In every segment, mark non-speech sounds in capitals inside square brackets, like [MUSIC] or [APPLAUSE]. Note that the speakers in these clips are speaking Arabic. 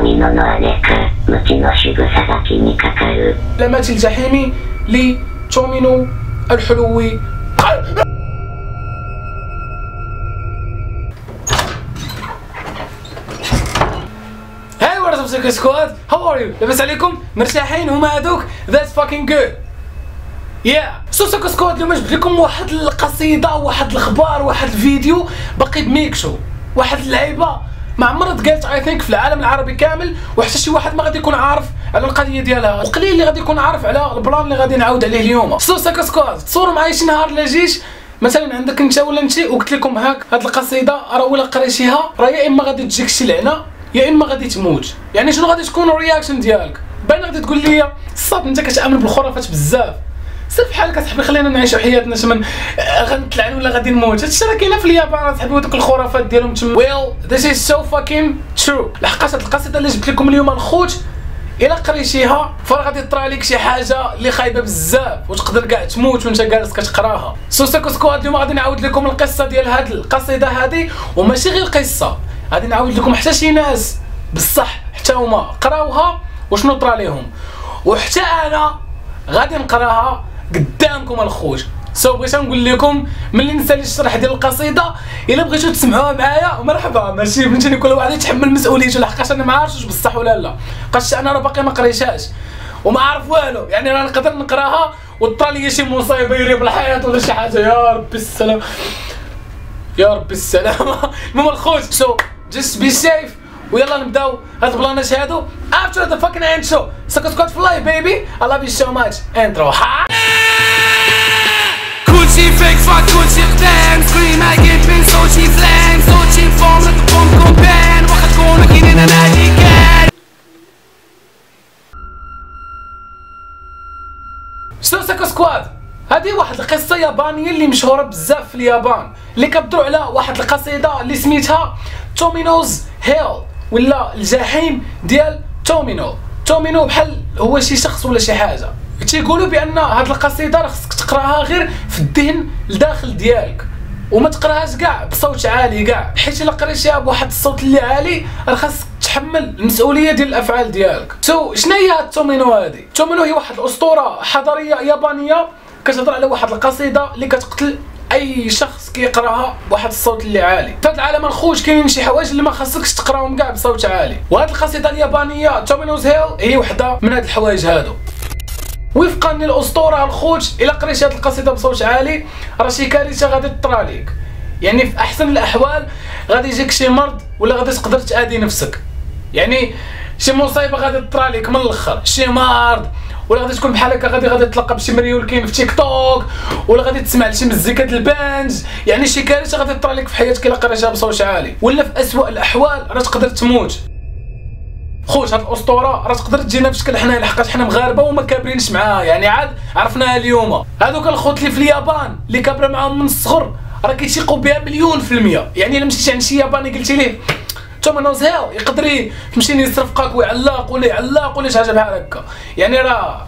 الضامن ضلالك وتنشب ثباتك كل علامات الجحيم لتؤمن Hello squad how are you لاباس عليكم؟ مرتاحين؟ هما هذوك that fucking good yeah so ساكو squad اليوم جبت لكم واحد القصيدة واحد الخبار واحد الفيديو. باقي ميكشو واحد اللعيبة. ما عمرها تقالت I think في العالم العربي كامل وحتى شي واحد ما غادي يكون عارف على القضية ديالها. القليل اللي غادي يكون عارف على البلان اللي غادي نعاود عليه اليوم. so ساكو squad. تصوروا معايا شي نهار لا جيت. مثلا عندك انت ولا انت وقلت لكم هاك هاد القصيدة راه ولا قريتيها راه يا إما غادي تجيك شي لعنة يا إما غادي تموت. يعني شنو غادي تكون ال reaction ديالك؟ باين غادي تقول لي صاب أنت كتأمن بالخرافات بزاف. سير بحالك اصاحبي خلينا نعيشوا حياتنا تما غنتلعن ولا غادي نموت؟ هادشي راه كاينة في اليابان اصاحبي ودوك الخرافات ديالهم تما. well this is so fucking true لحقاش هاد القصيدة اللي جبت لكم اليوم الخوت إلا قريتيها فراه غادي طرا لك شي حاجة اللي خايبة بزاف وتقدر كاع تموت وانت جالس كتقراها. so ساكو squad اليوم غادي نعاود لكم القصة ديال هاد القصيدة هادي وماشي غير قصة غادي نعاود لكم حتى شي ناس بصح حتى هما قراوها وشنو طرا ليهم وحتى أنا غادي نقراها قدامكم الخوت so بغيت نقول لكم ملي نسالي الشرح ديال القصيدة إلا بغيتو تسمعوها معايا مرحبا. ماشي فهمتيني كل واحد يتحمل مسؤوليته لحقاش أنا ما عارفش بصح ولا لا. لحقاش أنا راه باقي ما قريتهاش وما عارف والو. يعني راه نقدر نقراها وطرا لي شي مصيبة يريب الحياة ولا شي حاجة. يا ربي السلام. يا ربي السلامه [LAUGHS] المهم الخوت so just be safe ويلا نبداو هاد البلانات هادو. After the fucking intro سكت سكت فلاي بيبي I love you so much. Intro ها Gucci fake fuck Gucci flan Scream I get been so she flan So she form like a boom boom band واخا تكون كاين أنا نادي كان شنو ساكو سكواد؟ هذه واحد القصة يابانية اللي مشهورة بزاف في اليابان. اللي كتدور على واحد القصيدة اللي سميتها Tomino's Hell ولا الجحيم ديال تومينو تومينو بحال هو شي شخص ولا شي حاجة. تيقولوا بأن هاد القصيدة راه خصك تقراها غير في الذهن الداخل ديالك وما تقراهاش كاع بصوت عالي كاع. حيت إلا قريتيها بواحد الصوت اللي عالي راه خاصك تحمل المسؤولية ديال الأفعال ديالك. so so, شنو هي هاد التومينو هادي؟ تومينو هي واحد الأسطورة حضارية يابانية كتهضر على واحد القصيدة اللي كتقتل أي شخص كيقراها بواحد الصوت اللي عالي. هذا العالم الخوج كاينين شي حوايج اللي ما خاصكش تقراهم كاع بصوت عالي. وهاد القصيدة اليابانية تومينوز هيل هي وحدة من هاد الحوايج هادو. وفقا للاسطوره الخوج إلا قريتي هاد القصيدة بصوت عالي راه شي كارثة غادي تطرى يعني في أحسن الأحوال غادي يجيك شي مرض ولا غادي تقدر تادي نفسك. يعني شي مصيبة غادي تطرى من الأخر شي مرض ولا غادي تكون بحال هكا غادي غادي تلقى بشي مريول كاين في تيك توك ولا غادي تسمع لشي مزيكا د البانج. يعني شي كارثة غادي تطرى لك في حياتك إلا قريتها بصوت عالي. ولا في اسوء الأحوال راه تقدر تموت. خوت هاد الأسطورة راه تقدر تجينا في شكل حنايا لحقاش حنا مغاربة وما كابرينش معاها. يعني عاد عرفناها اليوم. هادوك الخوت اللي في اليابان اللي كابره معاهم من الصغر راه كيثيقوا بها مليون في المية. يعني إلا مشيتي عند شي ياباني قلتي ليه Tomino's Hell يقدر يمشي يصرفقك ويعلق ولا يعلق ولا شي حاجة بحال هكا. يعني راه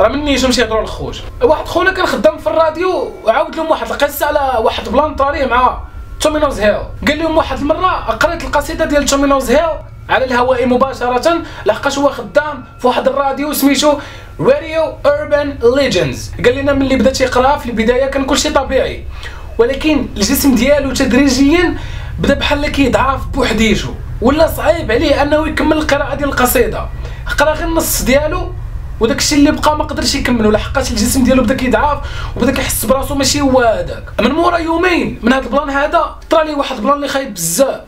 راه مني شنو يهضروا الخوت واحد خونا كان خدام في الراديو وعاود لهم واحد القصة على واحد بلان طاري مع Tomino's Hell قال لهم واحد المرة قريت القصيدة ديال Tomino's Hell على الهواء مباشرة لحقاش هو خدام في واحد الراديو سميتو راديو Urban Legends قال لنا ملي بدا تيقرا في البداية كان كلشي طبيعي. ولكن الجسم ديالو تدريجيا بدأ بحال كيضعف بوحديتو. ولا صعيب عليه أنه يكمل القراءة ديال القصيدة. قرأ غير النص ديالو وداك الشيء اللي بقى ما قدرش يكملو. لحقاش الجسم ديالو بدأ كيضعف وبدأ كيحس براسو ماشي هو هذاك من مورا يومين من هذا البلان هذا طرا ليه واحد البلان اللي خايب بزاف.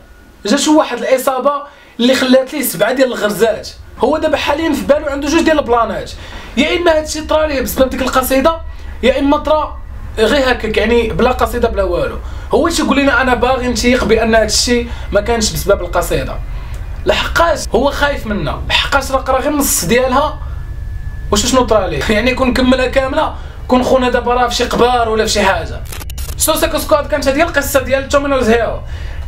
جاتو واحد الاصابه اللي خلات ليه سبعة ديال الغرزات. هو دابا حاليا في بالو عنده جوج ديال البلانات يا إما هادشي طرا ليه بسبب ديك القصيدة يا إما طرا غير هكاك يعني بلا قصيدة بلا والو. هو تيقول لنا أنا باغي نتيق بأن هادشي ما كانش بسبب القصيدة. لحقاش هو خايف منها لحقاش راه قرا غير النص ديالها. واش شنو طرا ليه؟ [LAUGHS] يعني كون كملها كاملة كون خونا دابا راه في شي قبار ولا في شي حاجة. so Zako Squad كانت هذه القصة ديال Tomino's Hell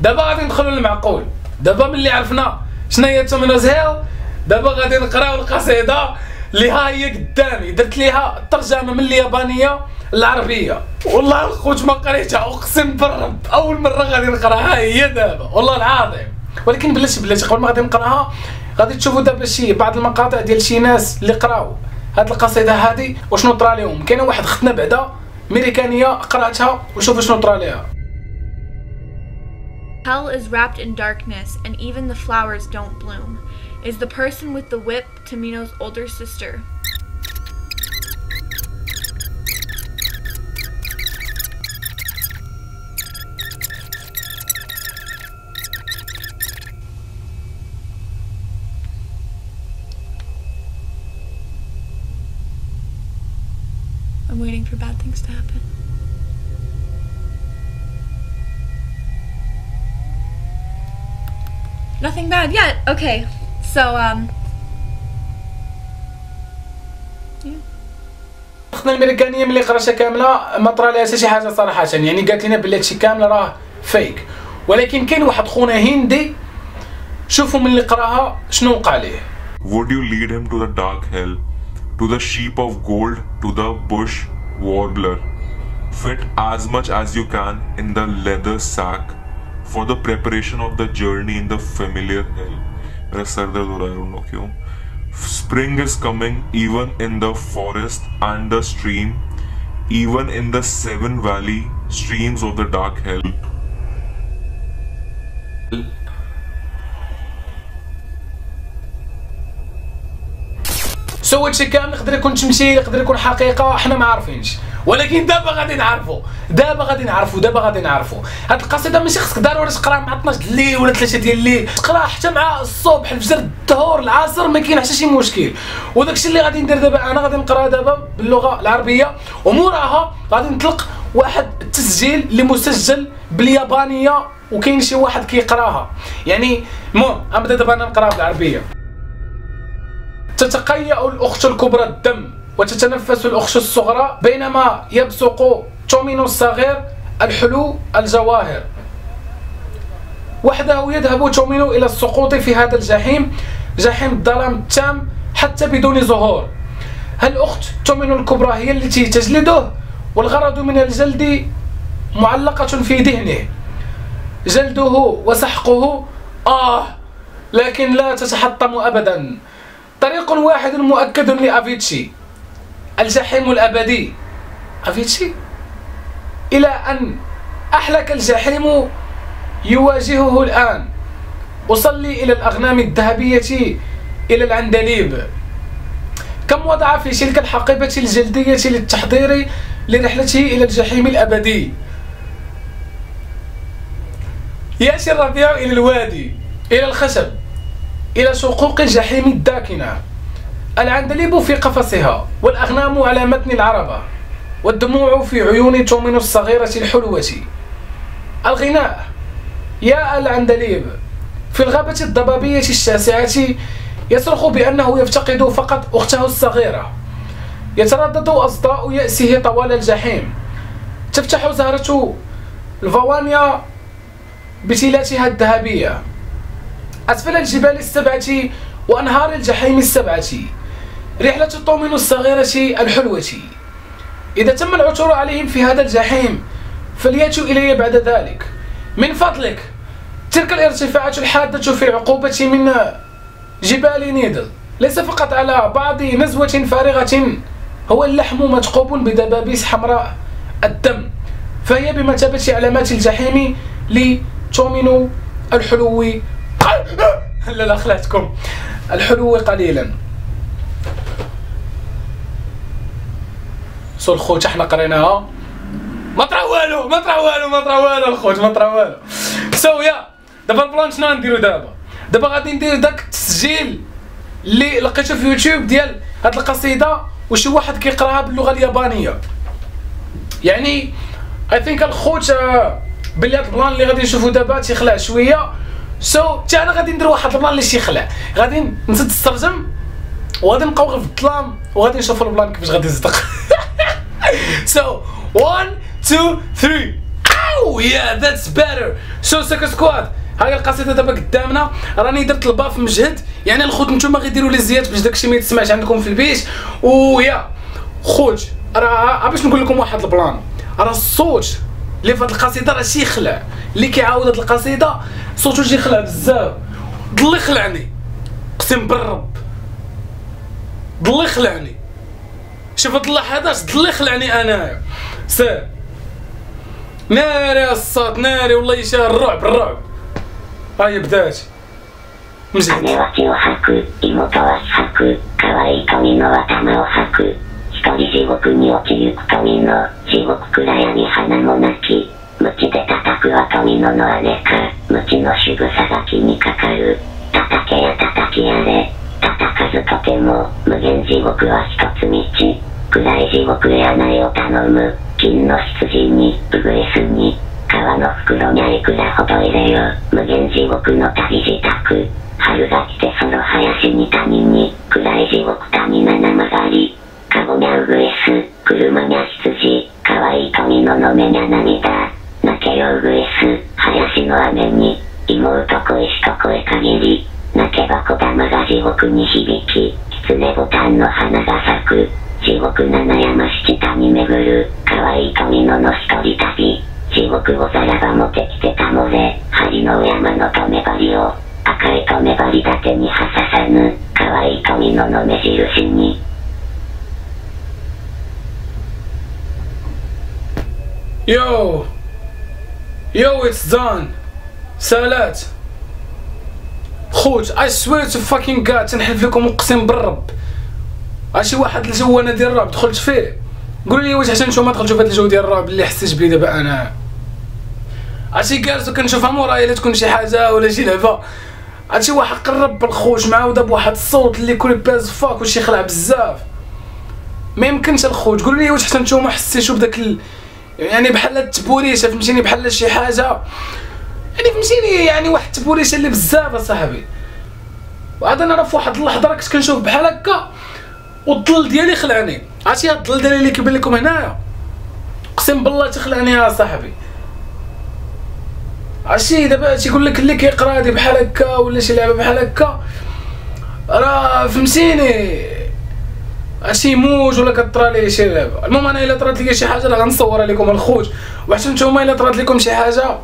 دابا غادي ندخلوا للمعقول. دابا ملي عرفنا شنو هي Tomino's Hell دابا غادي نقراو القصيدة اللي ها هي قدامي. درت ليها ترجمة من اليابانية للعربية. والله الخوت ما قريتها أقسم بالرب أول مرة غادي نقراها هي دابا. والله العظيم. ولكن بلاتي بلاتي قبل ما غادي نقراها غادي تشوفوا دابا شي بعض المقاطع ديال شي ناس اللي قراو هاد القصيدة هادي وشنو طرا لهم كاينة واحد ختنا بعدا ميريكانيه قرأتها وشوف شنو طرا ليها. Hell is wrapped in darkness, and even the flowers don't bloom. Is the person with the whip Tamino's older sister? I'm waiting for bad things to happen. Nothing bad yet. Okay. So, um. اختنا الميريكانيه ملي قراتها كاملة ما طرا لها حتى شي حاجة صراحة يعني قالت لنا بلي هادشي كامل راه فيك ولكن كاين واحد خونا هندي شوفوا من اللي قرأها شنو وقع ليه Would you lead him to the dark hell, to the sheep of gold, to the bush warbler? Fit as much as you can in the leather sack for the preparation of the journey in the familiar hell. मेरा सर दर्द हो रहा है I don't know क्यों. Spring is coming even in the forest and the stream, even in the seven valley streams of the dark hell. سو هادشي كامل يقدر يكون تمثيل يقدر يكون حقيقه حنا ما عارفينش ولكن دابا غادي نعرفوا دابا غادي نعرفوا دابا غادي نعرفوا هاد القصيدة ماشي خصك ضروري تقراها مع 12 د الليل ولا 3 ديال الليل. تقراها حتى مع الصبح الفجر الظهر العصر ما كاين حتى شي مشكل. وداكشي اللي غادي ندير دابا أنا غادي نقراها دابا باللغة العربية. وموراها غادي نطلق واحد التسجيل اللي مسجل باليابانية وكاين شي واحد كيقراها. يعني المهم ابدا دابا أنا نقراها بالعربية. تتقيأ الأخت الكبرى الدم. وتتنفس الأخت الصغرى بينما يبصق تومينو الصغير الحلو الجواهر. وحده يذهب تومينو إلى السقوط في هذا الجحيم جحيم الظلام التام حتى بدون ظهور. الأخت تومينو الكبرى هي التي تجلده؟ والغرض من الجلد معلقة في ذهنه. جلده وسحقه آه لكن لا تتحطم أبدا. طريق واحد مؤكد لأفيتشي. الجحيم الأبدي. افيتشي إلى أن أحلك الجحيم يواجهه الآن. أصلي إلى الأغنام الذهبية إلى العندليب. كم وضع في تلك الحقيبة الجلدية للتحضير لرحلته إلى الجحيم الأبدي؟ يأتي الربيع إلى الوادي إلى الخشب إلى شقوق الجحيم الداكنة. العندليب في قفصها والأغنام على متن العربة والدموع في عيون تومينو الصغيرة الحلوة. الغناء يا العندليب في الغابة الضبابية الشاسعة يصرخ بأنه يفتقد فقط أخته الصغيرة. يتردد أصداء يأسه طوال الجحيم. تفتح زهرة الفوانيا بتلاتها الذهبية. أسفل الجبال السبعة وأنهار الجحيم السبعة. رحلة طومين الصغيرة الحلوة. إذا تم العثور عليهم في هذا الجحيم فليأتوا إلي بعد ذلك. من فضلك تلك الارتفاعات الحادة في العقوبة من جبال نيدل ليس فقط على بعض نزوة فارغة هو اللحم مثقوب بدبابيس حمراء الدم. فهي بمثابة علامات الجحيم لتومينو الحلو. [LAUGHS] لا لا خلعتكم. الحلو قليلا. so الخوت إحنا قريناها. ما طرا والو ما طرا والو ما طرا والو الخوت ما طرا والو. so yeah دابا البلان شنو غنديرو دابا؟ دابا غادي ندير داك التسجيل اللي لقيته في يوتيوب ديال هاد القصيدة وشي واحد كيقراها باللغة اليابانية. يعني I think الخوت بلي هاد البلان اللي غادي نشوفو دابا تيخلع شوية. so حتى أنا غادي ندير واحد البلان اللي تيخلع. غادي نزيد الترجم وغادي نبقاو غير في الظلام وغادي نشوفو البلان كيفاش غادي يصدق. [LAUGHS] so 1 2 3 oh yeah that's better so Zako Squad هاي القصيدة دابا قدامنا. راني درت ال baffe مجهد يعني الخوت نتوما غيديروا لي زيات باش داكشي ما يتسمعش عندكم في البيت ويا خوت راه باش نقول لكم واحد البلان. راه الصوت اللي في هاد القصيدة راه تيخلع اللي كيعاود هاد القصيدة صوتو تيخلع بزاف. ضل يخلعني اقسم بالرب. ضل يخلعني شوف هاد اللحظات ضل يخلعني انايا سير ناري الصوت ناري والله يشاء الرعب الرعب هاي بدات مزيد 姉は血を吐く、妹は吐く、可愛い富の頭を吐く。一人地獄に落ちゆく富の、地獄暗闇花も泣き。無知で叩くは富野の姉か、無知の仕草が気にかかる。叩けや叩きやれ、 ずとても、無限地獄は一つ道。暗い地獄へ穴を頼む、金の羊に、ウグイスに、川の袋にゃいくらほど入れよ、無限地獄の旅自宅。春が来てその林に谷に、暗い地獄谷七曲がり。カゴにゃうぐいす、車にゃ羊、可愛い富野の目にゃ涙。泣けようぐいす、林の雨に、妹恋しと声限り。せば小玉が地獄に響き、狐ボタンの花が咲く。地獄七山七谷巡る、可愛い富野の一人旅。地獄をさらば持ってきてたもれ、針の山の止め針を。赤い止め針立てにはささぬ、可愛い富野の目印に。Yo! Yo, it's done! سالات! خوت I swear to fucking God تنحلف لكم اقسم بالرب. اشي واحد الجو ديال الرعب دخلت فيه. قولوا لي واش عشان نتوما دخلتوا في هذا الجو ديال الرعب اللي حسيت بيه دابا أنا. عرفتي جالس كنشوفها مورايا لا تكون شي حاجة ولا شي لعبة. عرفتي واحد قرب بالخوش معاوده بواحد الصوت اللي كل باز فاك وشي خلع بزاف. ما يمكنش الخوت. قولوا لي واش حتى نتوما حسيتوا بداك ال... يعني بحال التبوريشه فهمتيني بحال شي حاجة. فهمتيني؟ يعني واحد التبوريشه اللي بزاف أصاحبي. وعاد أنا في واحد اللحظة كنت كنشوف بحال هكا والظل ديالي خلعني. عرفتي هاد الظل ديالي اللي كيبان لكم هنايا؟ اقسم بالله تخلعني يا صاحبي. عرفتي دابا تيقول لك اللي كيقرا هادي بحال هكا ولا شي لعبة بحال هكا راه فهمتيني. شي موج ولا كطرى لي شي لعبة. المهم أنا إلا طرات لي شي حاجة راه غنصورها لكم الخوت وحتى نتوما إلا طرات لكم شي حاجة.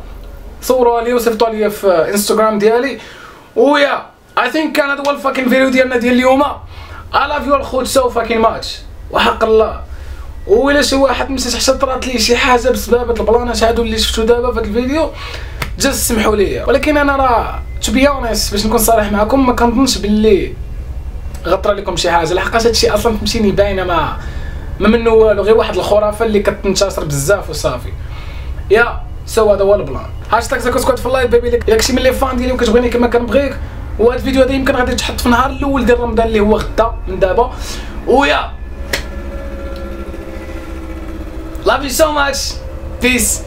صوروها لي وصيفطوها لي في انستغرام ديالي. و yeah I think كان هذا هو ال fucking فيديو ديالنا ديال اليوم. I love you الخوت so fucking much وحق الله. وإلا شي واحد مسيت حتى طرات لي شي حاجة بسبب هاد البلانات هادو اللي شفتو دابا في الفيديو just سمحوا لي. ولكن أنا راه to be honest باش نكون صريح معكم ما كنظنش باللي غطرى لكم شي حاجة. لحقاش هادشي أصلا فهمتيني باينة ما ما منه والو. غير واحد الخرافة اللي كتنتشر بزاف وصافي. يا سو هذا هو البلان. هاشتاغ زاكو سكواد في اللايف بيبي لك شي من لي فان ديالي وكتبغيني كما كنبغيك. وهذا الفيديو هذا يمكن غادي يتحط في النهار الأول ديال رمضان اللي هو غدا من دابا. ويا! لاف يو سو ماتش بيس